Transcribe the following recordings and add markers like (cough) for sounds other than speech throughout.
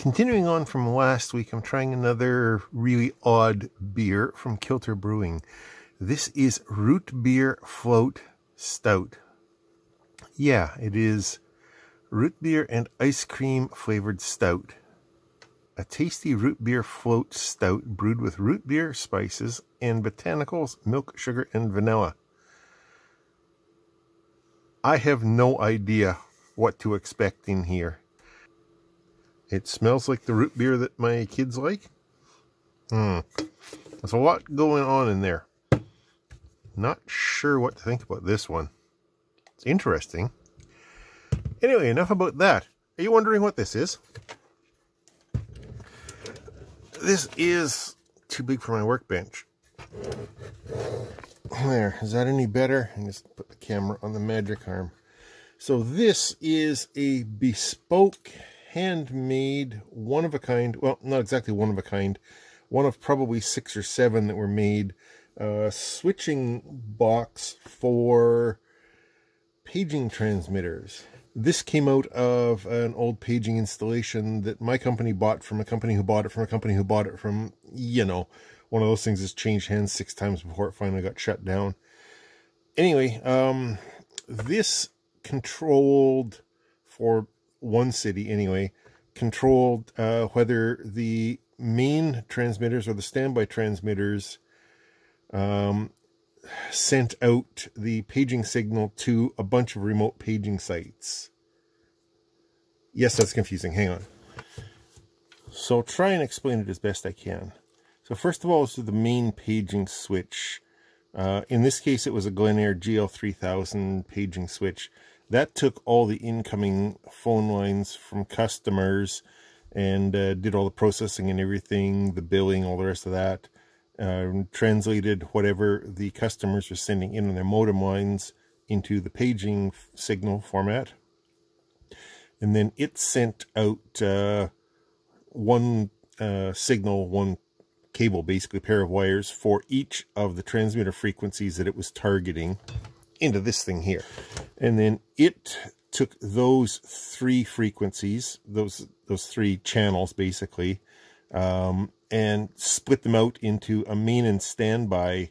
Continuing on from last week, I'm trying another really odd beer from Kilter Brewing. This is Root Beer Float Stout. Yeah, it is root beer and ice cream flavored stout. A tasty root beer float stout brewed with root beer, spices, and botanicals, milk, sugar, and vanilla. I have no idea what to expect in here. It smells like the root beer that my kids like. Hmm. There's a lot going on in there. Not sure what to think about this one. It's interesting. Anyway, enough about that. Are you wondering what this is? This is too big for my workbench. There, is that any better? And just put the camera on the magic arm. So this is a bespoke handmade, one of a kind, well, not exactly one of a kind, one of probably six or seven that were made, uh, switching box for paging transmitters. This came out of an old paging installation that my company bought from a company who bought it from a company who bought it from, you know, one of those things that's changed hands six times before it finally got shut down. Anyway, um, this controlled for one city anyway, controlled uh, whether the main transmitters or the standby transmitters um, sent out the paging signal to a bunch of remote paging sites. Yes, that's confusing. Hang on. So try and explain it as best I can. So first of all, this is the main paging switch. Uh, in this case, it was a Glenayre GL3000 paging switch that took all the incoming phone lines from customers and uh, did all the processing and everything, the billing, all the rest of that. Uh, translated whatever the customers were sending in on their modem lines into the paging signal format. And then it sent out uh, one uh, signal, one cable, basically a pair of wires for each of the transmitter frequencies that it was targeting into this thing here. And then it took those three frequencies, those those three channels basically, um, and split them out into a main and standby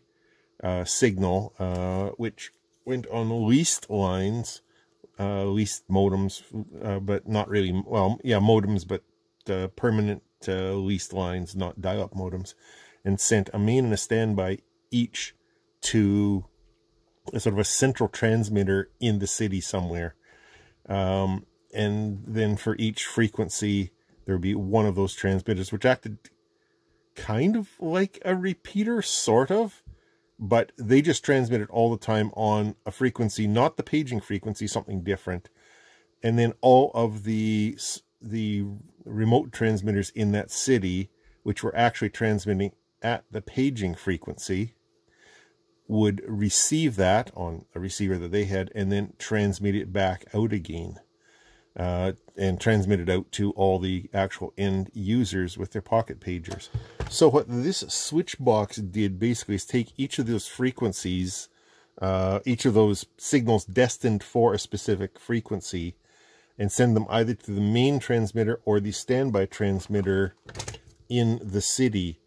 uh, signal, uh, which went on leased lines, uh, leased modems, uh, but not really, well, yeah, modems, but uh, permanent uh, leased lines, not dial-up modems, and sent a main and a standby each to sort of a central transmitter in the city somewhere. Um, and then for each frequency, there would be one of those transmitters, which acted kind of like a repeater, sort of, but they just transmitted all the time on a frequency, not the paging frequency, something different. And then all of the the remote transmitters in that city, which were actually transmitting at the paging frequency, would receive that on a receiver that they had and then transmit it back out again uh, and transmit it out to all the actual end users with their pocket pagers. So what this switch box did basically is take each of those frequencies, uh, each of those signals destined for a specific frequency and send them either to the main transmitter or the standby transmitter in the city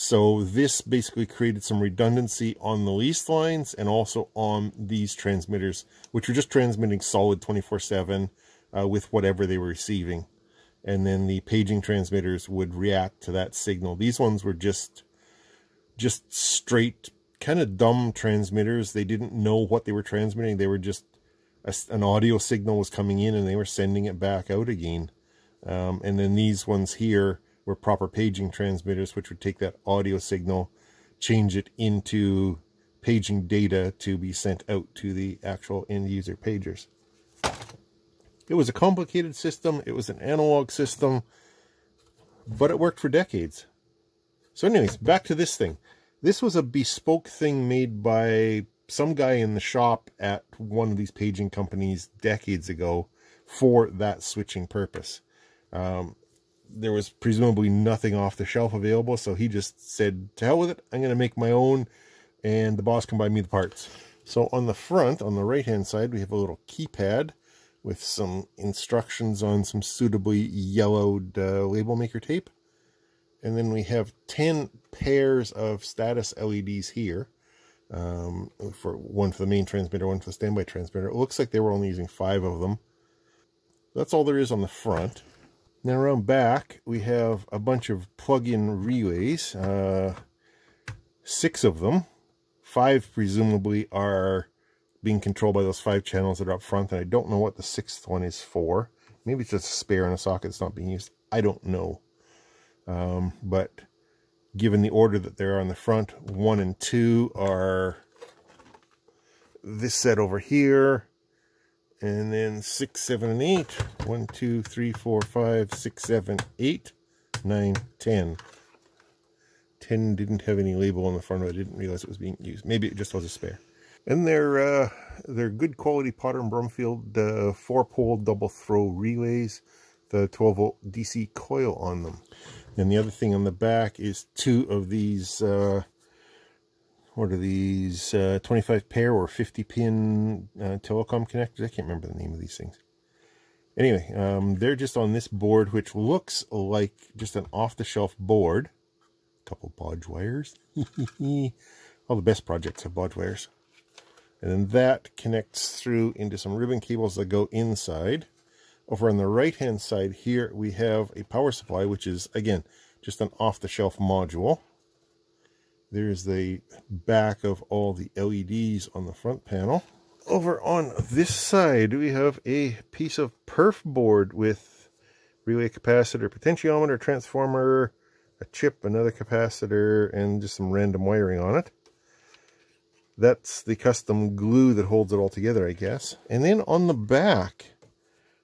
so this basically created some redundancy on the leased lines and also on these transmitters, which were just transmitting solid 24-7 uh, with whatever they were receiving. And then the paging transmitters would react to that signal. These ones were just, just straight, kind of dumb transmitters. They didn't know what they were transmitting. They were just, a, an audio signal was coming in and they were sending it back out again. Um, and then these ones here were proper paging transmitters, which would take that audio signal, change it into paging data to be sent out to the actual end user pagers. It was a complicated system. It was an analog system, but it worked for decades. So anyways, back to this thing. This was a bespoke thing made by some guy in the shop at one of these paging companies decades ago for that switching purpose. Um, there was presumably nothing off the shelf available, so he just said, to hell with it, I'm going to make my own, and the boss can buy me the parts. So on the front, on the right-hand side, we have a little keypad. with some instructions on some suitably yellowed uh, label maker tape. And then we have 10 pairs of status LEDs here. Um, for one for the main transmitter, one for the standby transmitter. It looks like they were only using five of them. That's all there is on the front. Then around back, we have a bunch of plug-in relays. Uh, six of them. Five, presumably, are being controlled by those five channels that are up front, and I don't know what the sixth one is for. Maybe it's just a spare in a socket that's not being used. I don't know. Um, but given the order that they're on the front, one and two are this set over here, and then six, seven, and eight. One, two, three, four, five, six, seven, eight, nine, ten. Ten didn't have any label on the front. I didn't realize it was being used. Maybe it just was a spare. And they're uh, they're good quality Potter and Brumfield uh, four pole double throw relays, the 12 volt DC coil on them. And the other thing on the back is two of these. Uh, what are these? Uh, 25 pair or 50 pin uh, telecom connectors? I can't remember the name of these things. Anyway, um, they're just on this board, which looks like just an off-the-shelf board. A couple bodge wires. (laughs) All the best projects have bodge wires. And then that connects through into some ribbon cables that go inside. Over on the right-hand side here, we have a power supply, which is, again, just an off-the-shelf module. There's the back of all the LEDs on the front panel. Over on this side, we have a piece of perf board with relay capacitor, potentiometer, transformer, a chip, another capacitor, and just some random wiring on it. That's the custom glue that holds it all together, I guess. And then on the back,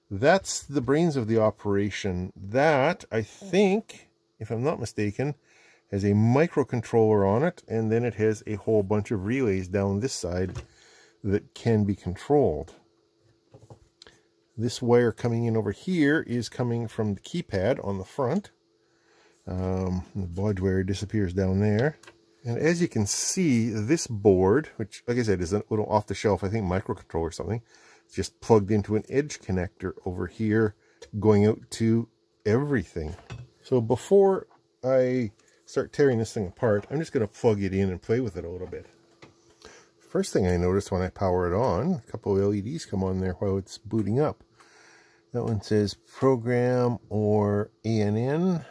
that's the brains of the operation. That, I think, if I'm not mistaken, has a microcontroller on it, and then it has a whole bunch of relays down this side that can be controlled. This wire coming in over here is coming from the keypad on the front. Um, the bodge wire disappears down there. And as you can see, this board, which, like I said, is a little off-the-shelf, I think, microcontroller or something, it's just plugged into an edge connector over here, going out to everything. So before I start tearing this thing apart, I'm just going to plug it in and play with it a little bit. First thing I noticed when I power it on, a couple of LEDs come on there while it's booting up. That one says program or ANN.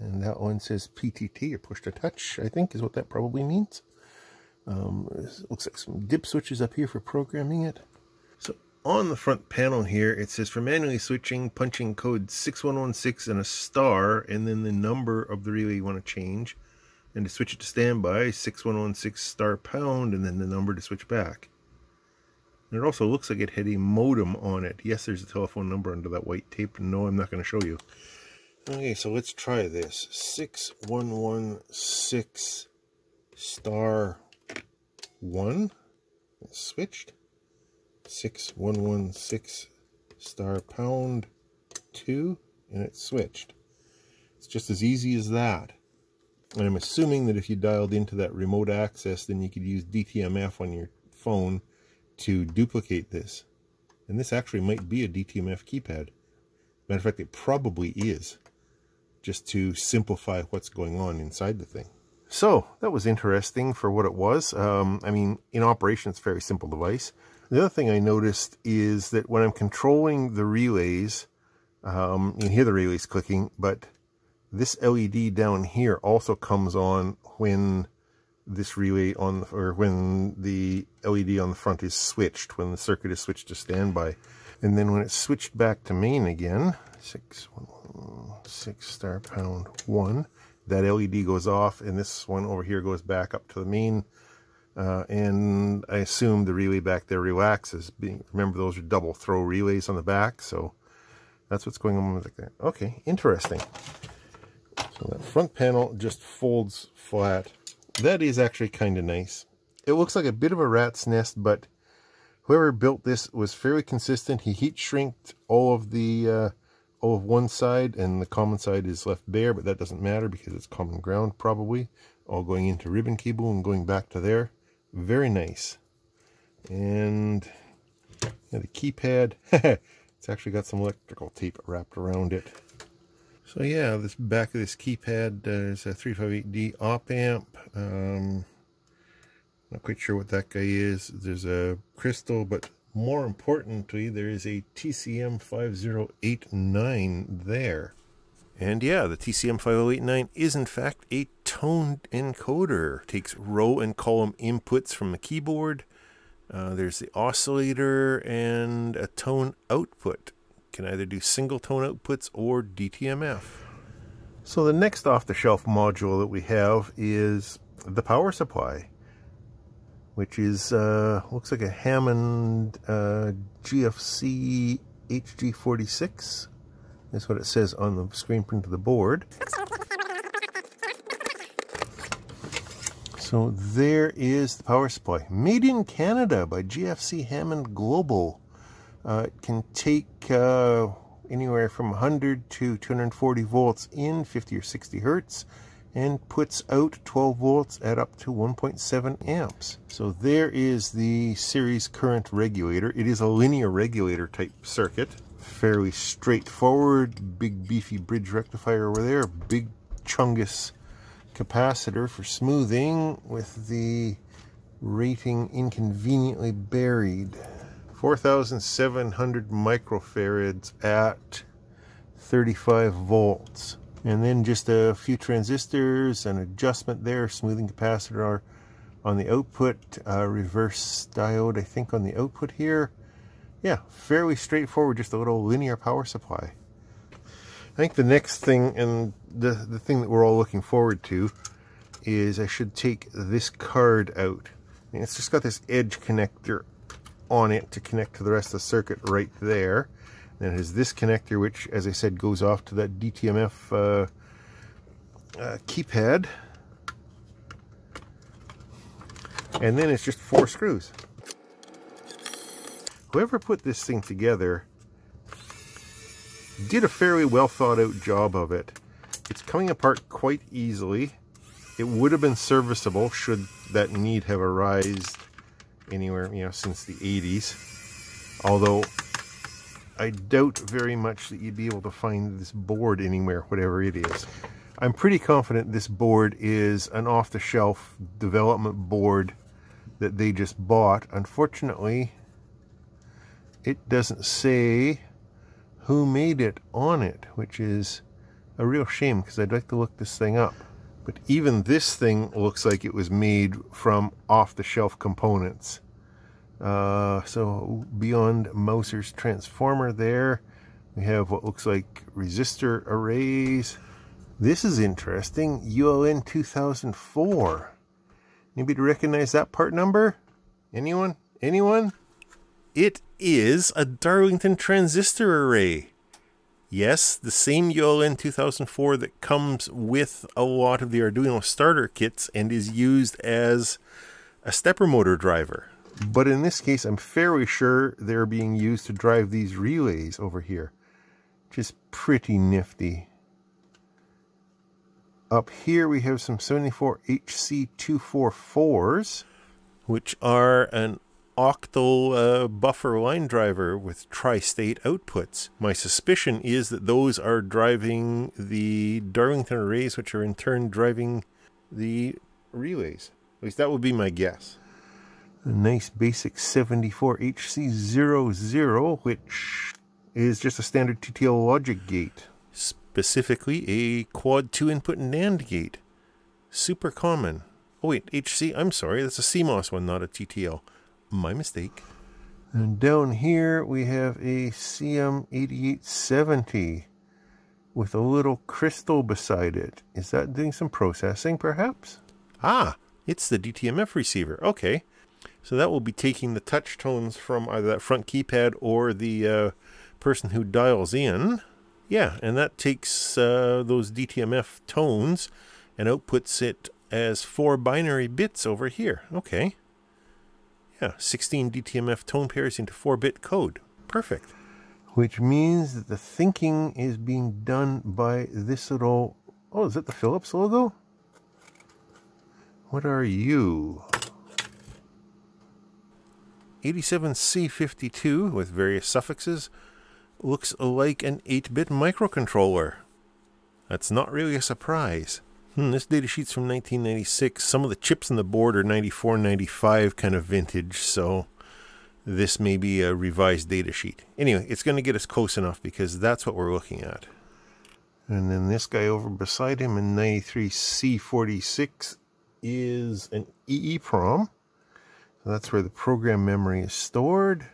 And that one says PTT or push to touch, I think is what that probably means. Um, looks like some dip switches up here for programming it. On the front panel here, it says for manually switching, punching code 6116 and a star, and then the number of the relay you want to change. And to switch it to standby, 6116 star pound, and then the number to switch back. And it also looks like it had a modem on it. Yes, there's a telephone number under that white tape. No, I'm not going to show you. Okay, so let's try this. 6116 star 1. It's switched. 6116 star pound 2. And it's switched. It's just as easy as that. And I'm assuming that if you dialed into that remote access, then you could use DTMF on your phone to duplicate this. And this actually might be a DTMF keypad. Matter of fact, it probably is just to simplify what's going on inside the thing. So that was interesting for what it was. Um, I mean, in operation, it's a very simple device. The other thing I noticed is that when I'm controlling the relays, um, you can hear the relays clicking, but this LED down here also comes on when this relay on, or when the LED on the front is switched, when the circuit is switched to standby. And then when it's switched back to main again, six, one, six star pound one. That LED goes off, and this one over here goes back up to the main. Uh, and I assume the relay back there relaxes. Being, remember, those are double throw relays on the back, so that's what's going on with that. Okay, interesting. So that front panel just folds flat. That is actually kind of nice. It looks like a bit of a rat's nest, but whoever built this was fairly consistent. He heat shrinked all of the uh, of one side and the common side is left bare, but that doesn't matter because it's common ground probably. All going into ribbon cable and going back to there. Very nice. And yeah, the keypad, (laughs) It's actually got some electrical tape wrapped around it. So yeah, this back of this keypad uh, is a 358D op amp. Um, not quite sure what that guy is. There's a crystal, but more importantly, there is a TCM 5089 there. And yeah, the TCM 5089 is in fact a tone encoder. takes row and column inputs from the keyboard. Uh, there's the oscillator and a tone output. Can either do single tone outputs or DTMF. So the next off-the-shelf module that we have is the power supply which is uh, looks like a Hammond uh, GFC HG46. That's what it says on the screen print of the board. So there is the power supply. Made in Canada by GFC Hammond Global. Uh, it can take uh, anywhere from 100 to 240 volts in 50 or 60 hertz and puts out 12 volts at up to 1.7 amps. So there is the series current regulator. It is a linear regulator type circuit. Fairly straightforward, big beefy bridge rectifier over there, big chungus capacitor for smoothing with the rating inconveniently buried. 4,700 microfarads at 35 volts. And then just a few transistors, an adjustment there, smoothing capacitor on the output, uh, reverse diode, I think, on the output here. Yeah, fairly straightforward, just a little linear power supply. I think the next thing, and the, the thing that we're all looking forward to, is I should take this card out. And it's just got this edge connector on it to connect to the rest of the circuit right there. Then it has this connector, which, as I said, goes off to that DTMF uh, uh, keypad. And then it's just four screws. Whoever put this thing together did a fairly well thought out job of it. It's coming apart quite easily. It would have been serviceable should that need have arisen anywhere, you know, since the 80s. Although I doubt very much that you'd be able to find this board anywhere, whatever it is. I'm pretty confident this board is an off-the-shelf development board that they just bought. Unfortunately, it doesn't say who made it on it, which is a real shame because I'd like to look this thing up. But even this thing looks like it was made from off-the-shelf components. Uh, so beyond Mouser's transformer there, we have what looks like resistor arrays. This is interesting, ULN 2004. Anybody recognize that part number? Anyone? Anyone? It is a Darlington transistor array. Yes, the same ULN 2004 that comes with a lot of the Arduino starter kits and is used as a stepper motor driver. But in this case, I'm fairly sure they're being used to drive these relays over here. Just pretty nifty. Up here we have some 74HC244s. Which are an octal uh, buffer line driver with tri-state outputs. My suspicion is that those are driving the Darlington arrays, which are in turn driving the relays. At least that would be my guess a nice basic 74HC00, which is just a standard TTL logic gate. Specifically, a quad 2 input NAND gate. Super common. Oh, wait, HC, I'm sorry, that's a CMOS one, not a TTL. My mistake. And down here we have a CM8870 with a little crystal beside it. Is that doing some processing, perhaps? Ah, it's the DTMF receiver. Okay. So that will be taking the touch tones from either that front keypad or the uh, person who dials in. Yeah, and that takes uh, those DTMF tones and outputs it as four binary bits over here. Okay. Yeah, 16 DTMF tone pairs into 4-bit code. Perfect. Which means that the thinking is being done by this little... Oh, is that the Philips logo? What are you? 87C52 with various suffixes, looks like an 8-bit microcontroller. That's not really a surprise. Hmm, this datasheet's from 1996. Some of the chips on the board are 94, 95 kind of vintage, so this may be a revised datasheet. Anyway, it's going to get us close enough because that's what we're looking at. And then this guy over beside him in 93C46 is an EEPROM. So that's where the program memory is stored.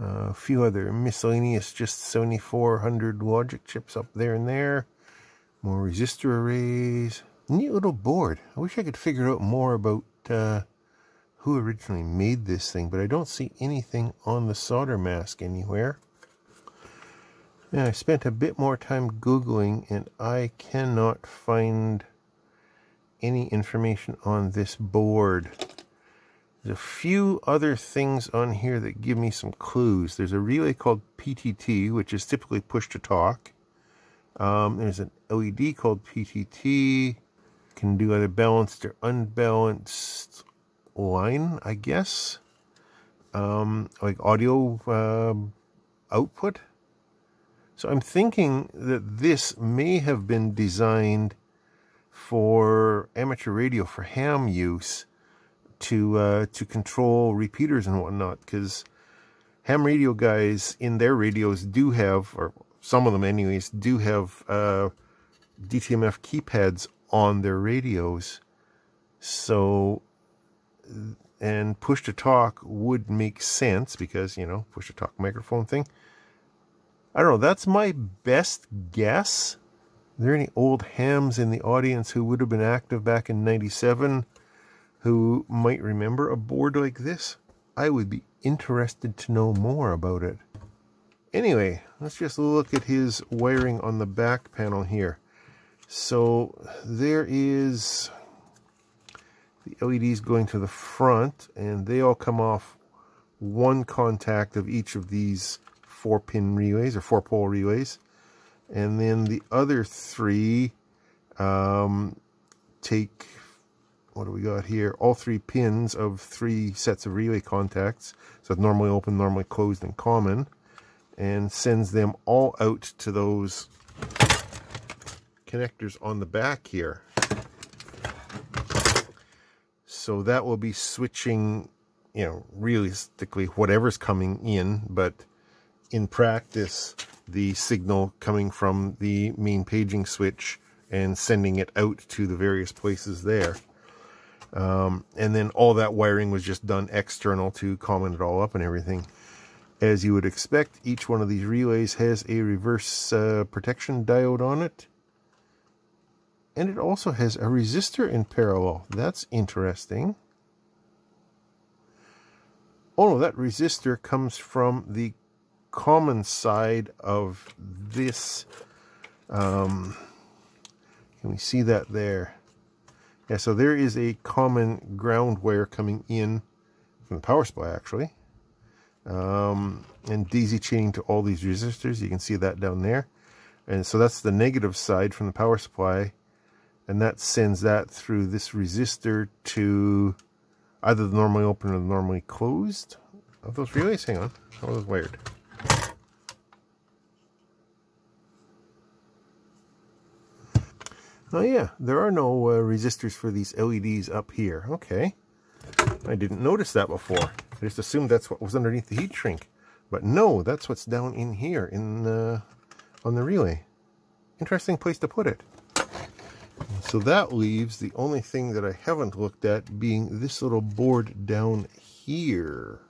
Uh, a few other miscellaneous, just 7400 logic chips up there and there. More resistor arrays. Neat little board. I wish I could figure out more about uh, who originally made this thing, but I don't see anything on the solder mask anywhere. Yeah, I spent a bit more time Googling and I cannot find any information on this board. There's a few other things on here that give me some clues. There's a relay called PTT, which is typically push to talk. Um, there's an LED called PTT. Can do either balanced or unbalanced line, I guess. Um, like audio um, output. So I'm thinking that this may have been designed for amateur radio for ham use to uh, to control repeaters and whatnot because ham radio guys in their radios do have or some of them anyways do have uh, DTMF keypads on their radios. So and push to talk would make sense because you know push to talk microphone thing. I don't know that's my best guess. Are there any old hams in the audience who would have been active back in 97 who might remember a board like this, I would be interested to know more about it. Anyway, let's just look at his wiring on the back panel here. So there is the LEDs going to the front and they all come off one contact of each of these four pin relays or four pole relays. And then the other three um, take what do we got here? All three pins of three sets of relay contacts. So normally open, normally closed, and common. And sends them all out to those connectors on the back here. So that will be switching, you know, realistically whatever's coming in, but in practice, the signal coming from the main paging switch and sending it out to the various places there. Um, and then all that wiring was just done external to common it all up and everything. As you would expect, each one of these relays has a reverse uh, protection diode on it. And it also has a resistor in parallel. That's interesting. Oh that resistor comes from the common side of this. Um, can we see that there? Yeah, so there is a common ground wire coming in from the power supply, actually. Um, and daisy chaining to all these resistors. You can see that down there. And so that's the negative side from the power supply. And that sends that through this resistor to either the normally open or the normally closed of those relays. Hang on, are those wired? Oh yeah, there are no uh, resistors for these LEDs up here. Okay. I didn't notice that before. I just assumed that's what was underneath the heat shrink. But no, that's what's down in here in uh, on the relay. Interesting place to put it. So that leaves the only thing that I haven't looked at being this little board down here.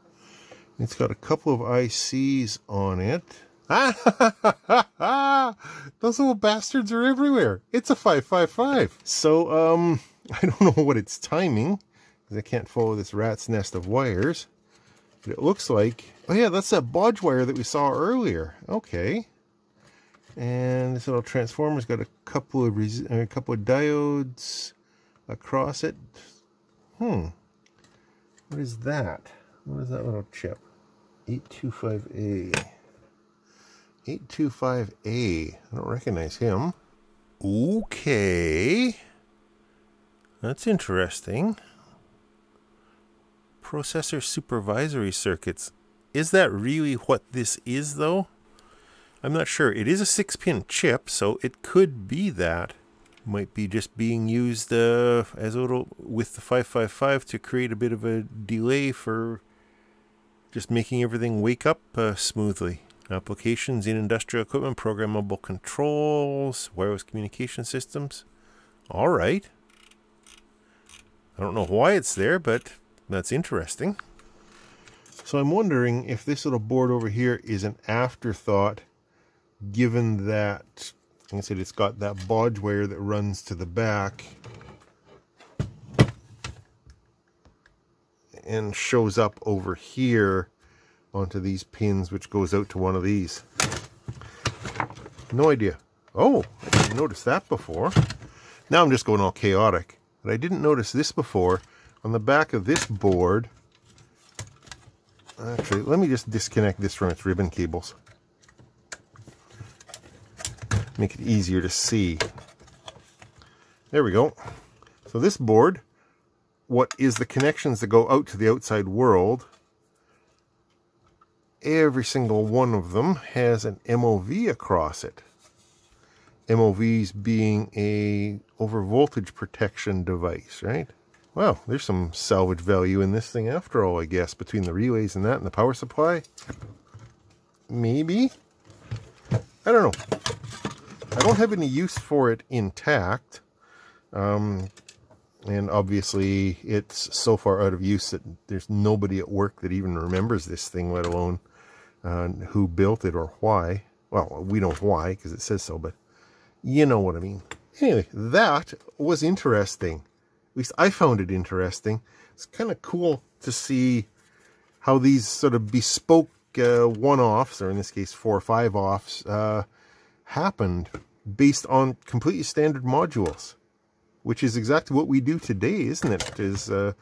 It's got a couple of ICs on it. (laughs) Those little bastards are everywhere. It's a 555. So, um, (laughs) I don't know what it's timing, because I can't follow this rat's nest of wires. But it looks like, oh yeah, that's that bodge wire that we saw earlier. Okay. And this little transformer's got a couple of a couple of diodes across it. Hmm. What is that? What is that little chip? 825A. 825A. I don't recognize him. Okay. That's interesting. Processor supervisory circuits. is that really what this is, though? I'm not sure. It is a six-pin chip, so it could be that. Might be just being used uh, as a little with the 555 to create a bit of a delay for just making everything wake up uh, smoothly. Applications in industrial equipment, programmable controls, wireless communication systems. All right. I don't know why it's there, but that's interesting. So I'm wondering if this little board over here is an afterthought, given that, like I said, it's got that bodge wire that runs to the back and shows up over here onto these pins, which goes out to one of these. No idea. Oh, I didn't notice that before. Now I'm just going all chaotic. But I didn't notice this before. On the back of this board, actually, let me just disconnect this from its ribbon cables. Make it easier to see. There we go. So this board, what is the connections that go out to the outside world, every single one of them has an MOV across it. MOVs being a over voltage protection device, right? Well, there's some salvage value in this thing after all, I guess, between the relays and that and the power supply. Maybe? I don't know. I don't have any use for it intact. Um, and obviously, it's so far out of use that there's nobody at work that even remembers this thing, let alone uh, who built it or why. Well, we know why, because it says so, but you know what I mean. Anyway, that was interesting. At least I found it interesting. It's kind of cool to see how these sort of bespoke uh, one-offs, or in this case four or five offs, uh, happened based on completely standard modules, which is exactly what we do today, isn't it? Is uh,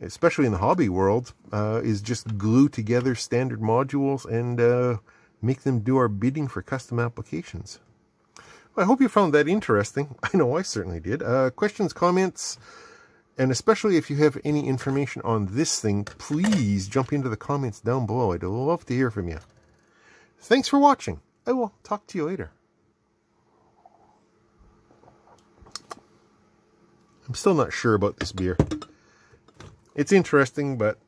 especially in the hobby world, uh, is just glue together standard modules and uh, make them do our bidding for custom applications. I hope you found that interesting. (laughs) I know I certainly did. Uh, questions, comments, and especially if you have any information on this thing, please jump into the comments down below. I'd love to hear from you. Thanks for watching. I will talk to you later. I'm still not sure about this beer. It's interesting, but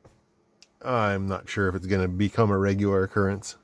I'm not sure if it's going to become a regular occurrence.